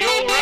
your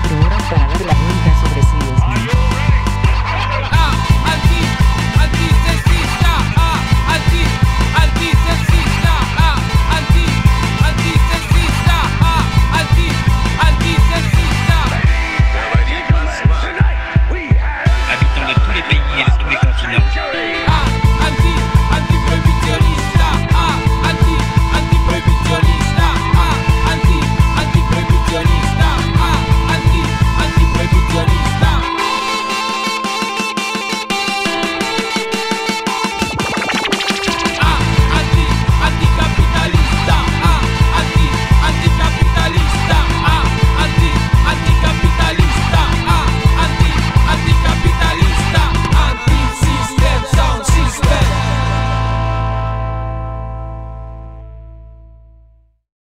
cuatro horas la